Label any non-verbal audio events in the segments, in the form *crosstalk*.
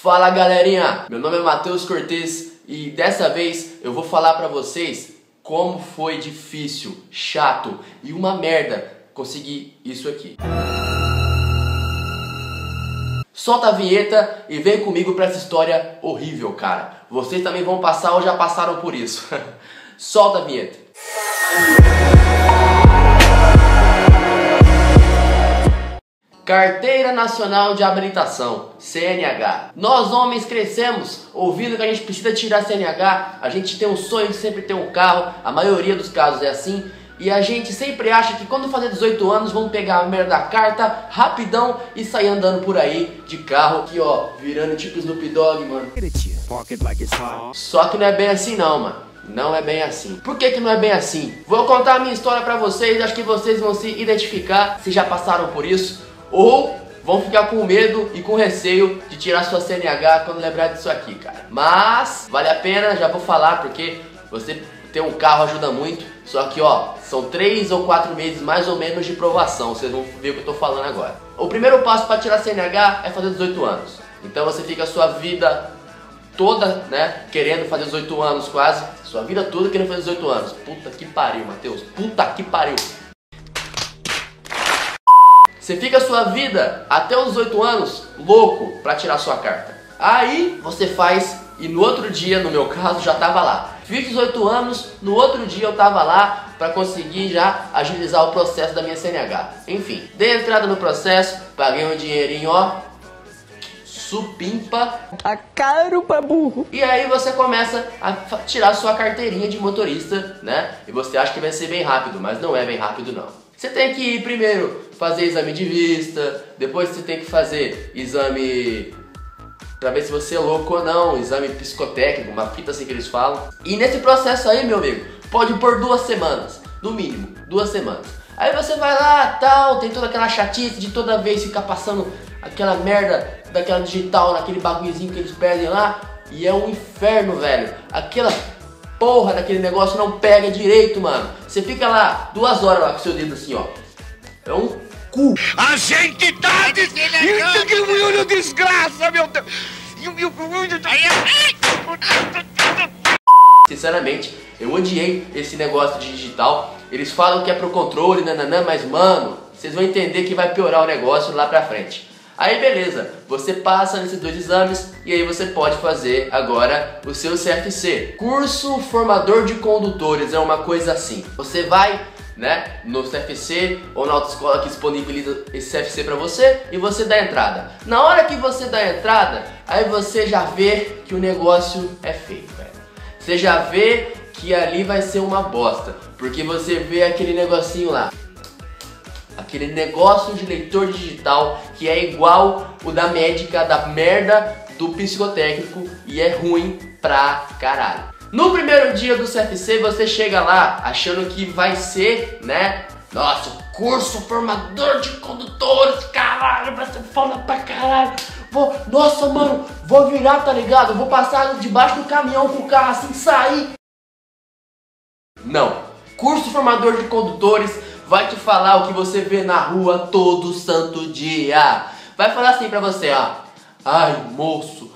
Fala galerinha, meu nome é Matheus Cortez e dessa vez eu vou falar pra vocês como foi difícil, chato e uma merda conseguir isso aqui. Solta a vinheta e vem comigo pra essa história horrível, cara. Vocês também vão passar ou já passaram por isso. *laughs* Solta a vinheta. Carteira Nacional de Habilitação, CNH. Nós homens crescemos ouvindo que a gente precisa tirar CNH, a gente tem um sonho de sempre ter um carro, a maioria dos casos é assim, e a gente sempre acha que quando fazer 18 anos vamos pegar a merda da carta rapidão e sair andando por aí de carro, aqui ó, virando tipo Snoop Dogg, mano. Só que não é bem assim não, mano. Não é bem assim. Por que, que não é bem assim? Vou contar a minha história pra vocês, acho que vocês vão se identificar se já passaram por isso ou vão ficar com medo e com receio de tirar sua CNH quando lembrar disso aqui, cara. Mas vale a pena, já vou falar porque você ter um carro ajuda muito. Só que ó, são três ou quatro meses mais ou menos de provação. Vocês vão ver o que eu tô falando agora. O primeiro passo para tirar a CNH é fazer 18 anos. Então você fica a sua vida toda, né, querendo fazer 18 anos quase. Sua vida toda querendo fazer 18 anos. Puta que pariu, Matheus. Puta que pariu. Você fica a sua vida até os 18 anos louco para tirar sua carta. Aí você faz e no outro dia, no meu caso, já tava lá. Fiz 18 anos, no outro dia eu tava lá para conseguir já agilizar o processo da minha CNH. Enfim, dei entrada no processo, paguei um dinheirinho, ó, supimpa. Tá caro pra burro. E aí você começa a tirar sua carteirinha de motorista, né? E você acha que vai ser bem rápido, mas não é bem rápido não. Você tem que ir primeiro fazer exame de vista, depois você tem que fazer exame para ver se você é louco ou não, exame psicotécnico, uma fita assim que eles falam. E nesse processo aí, meu amigo, pode por duas semanas, no mínimo, duas semanas. Aí você vai lá, tal, tem toda aquela chatice de toda vez ficar passando aquela merda daquela digital naquele bagulhozinho que eles perdem lá, e é um inferno, velho. Aquela porra daquele negócio não pega direito, mano. Você fica lá duas horas lá com seu dedo assim, ó. É um cu. A gente tá distribuindo desgraça, meu Deus. Sinceramente, eu odiei esse negócio de digital. Eles falam que é pro controle, nananã, mas mano, vocês vão entender que vai piorar o negócio lá pra frente. Aí beleza, você passa nesses dois exames e aí você pode fazer agora o seu CFC. Curso Formador de Condutores é uma coisa assim. Você vai né, no CFC ou na autoescola que disponibiliza esse CFC para você e você dá entrada. Na hora que você dá entrada, aí você já vê que o negócio é feito, velho. Você já vê que ali vai ser uma bosta, porque você vê aquele negocinho lá aquele negócio de leitor digital que é igual o da médica, da merda do psicotécnico e é ruim pra caralho. No primeiro dia do CFC você chega lá achando que vai ser, né? Nossa, curso formador de condutores, caralho, vai ser foda pra caralho. Vou, nossa, mano, vou virar, tá ligado? Vou passar debaixo do caminhão com o carro assim sair. Não. Curso formador de condutores vai te falar o que você vê na rua todo santo dia. Vai falar assim pra você, ó. Ai, moço,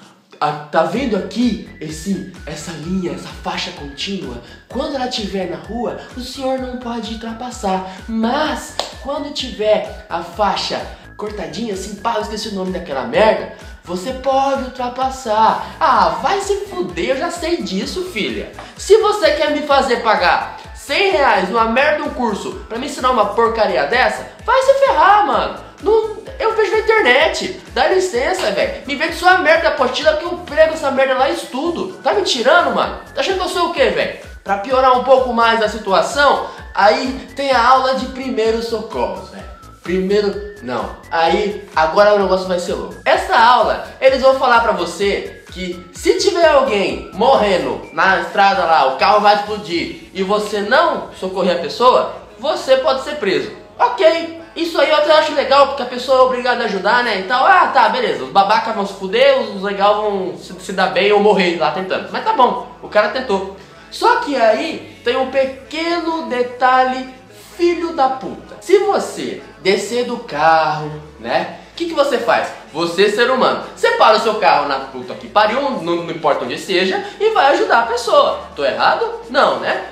tá vendo aqui esse, essa linha, essa faixa contínua? Quando ela estiver na rua, o senhor não pode ultrapassar. Mas quando tiver a faixa cortadinha, assim, pá, eu esqueci o nome daquela merda, você pode ultrapassar. Ah, vai se fuder, eu já sei disso, filha. Se você quer me fazer pagar 100 reais numa merda um curso pra me ensinar uma porcaria dessa, vai se ferrar, mano. Não, eu vejo na internet. Dá licença, velho. Me vende sua merda apostila que eu prego essa merda lá e estudo. Tá me tirando, mano? Tá achando que eu sou o quê, velho? Pra piorar um pouco mais a situação, aí tem a aula de primeiros socorros, velho. Primeiro, não. Aí, agora o negócio vai ser louco. Essa aula, eles vão falar pra você que se tiver alguém morrendo na estrada lá, o carro vai explodir e você não socorrer a pessoa, você pode ser preso. Ok, isso aí eu até acho legal, porque a pessoa é obrigada a ajudar, né? Então, ah, tá, beleza, os babacas vão se fuder, os legal vão se, se dar bem ou morrer lá tentando. Mas tá bom, o cara tentou. Só que aí tem um pequeno detalhe, filho da puta. Se você descer do carro, né? O que, que você faz? Você, ser humano, você para o seu carro na puta que pariu, não, não importa onde seja, e vai ajudar a pessoa. Tô errado? Não, né?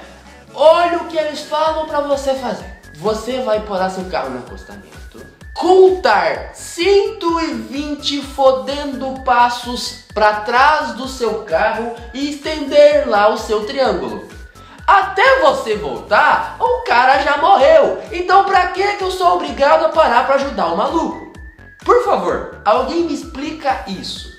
Olha o que eles falam pra você fazer. Você vai parar seu carro no acostamento, contar 120 fodendo passos para trás do seu carro e estender lá o seu triângulo. Até você voltar, o cara já morreu. Então pra que eu sou obrigado a parar para ajudar o maluco? Por favor, alguém me explica isso.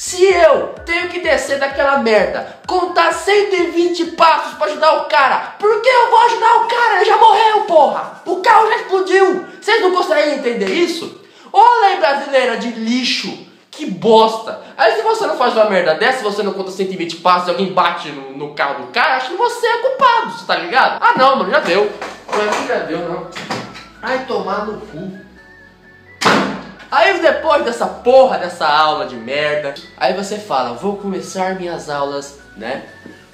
Se eu tenho que descer daquela merda, contar 120 passos para ajudar o cara, por que eu vou ajudar o cara? Ele já morreu, porra! O carro já explodiu! Vocês não conseguem entender isso? Ô lei brasileira de lixo! Que bosta! Aí se você não faz uma merda dessa, você não conta 120 passos e alguém bate no, no carro do cara, acho que você é culpado, você tá ligado? Ah não, mano, já deu. Não, já deu, não. Ai, tomar no cu. Aí depois dessa porra dessa aula de merda, aí você fala, vou começar minhas aulas, né?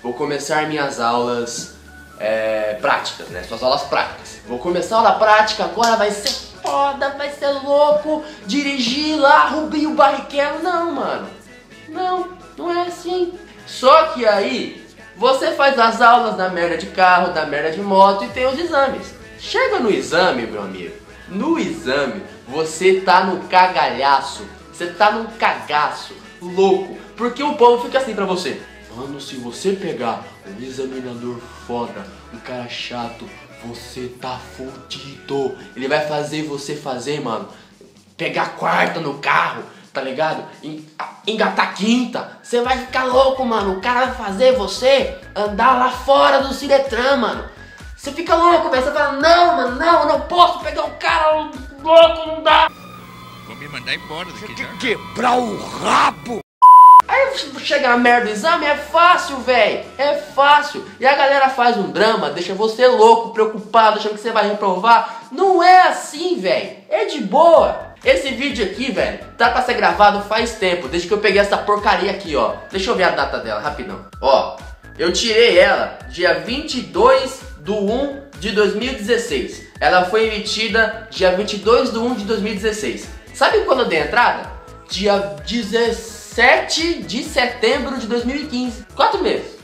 Vou começar minhas aulas é, práticas, né? Suas aulas práticas. Vou começar a aula prática, agora vai ser foda, vai ser louco, dirigir lá, Rubinho Barrichello. Não, mano. Não, não é assim. Só que aí, você faz as aulas da merda de carro, da merda de moto e tem os exames. Chega no exame, meu amigo. No exame, você tá no cagalhaço. Você tá num cagaço louco. Porque o povo fica assim pra você. Mano, se você pegar um examinador foda, um cara chato, você tá fudido. Ele vai fazer você fazer, mano, pegar quarta no carro, tá ligado? Engatar quinta. Você vai ficar louco, mano. O cara vai fazer você andar lá fora do Ciretran, mano. Você fica louco, velho. Você fala, não, mano, não, eu não posso pegar um cara louco, não dá. Vou me mandar embora daqui já. Quebrar o rabo! Aí chega na merda do exame, é fácil, velho. É fácil. E a galera faz um drama, deixa você louco, preocupado, achando que você vai reprovar. Não é assim, velho. É de boa. Esse vídeo aqui, velho, tá pra ser gravado faz tempo, desde que eu peguei essa porcaria aqui, ó. Deixa eu ver a data dela, rapidão. Ó, eu tirei ela dia 22 do 1 de 2016. Ela foi emitida dia 22 do 1 de 2016. Sabe quando eu dei a entrada? Dia 17 de setembro de 2015. Quatro meses.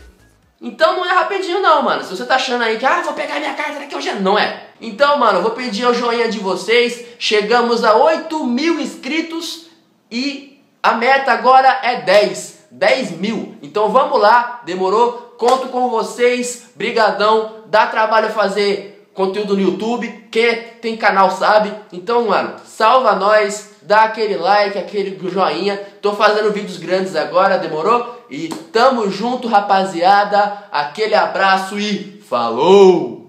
Então não é rapidinho não, mano. Se você tá achando aí que, ah, vou pegar minha carta daqui hoje, não é. Então, mano, eu vou pedir o joinha de vocês. Chegamos a 8 mil inscritos e a meta agora é 10. 10 mil. Então vamos lá, demorou? Conto com vocês, brigadão, dá trabalho fazer conteúdo no YouTube, quem tem canal sabe. Então, mano, salva nós, dá aquele like, aquele joinha. Tô fazendo vídeos grandes agora, demorou? E tamo junto, rapaziada. Aquele abraço e falou!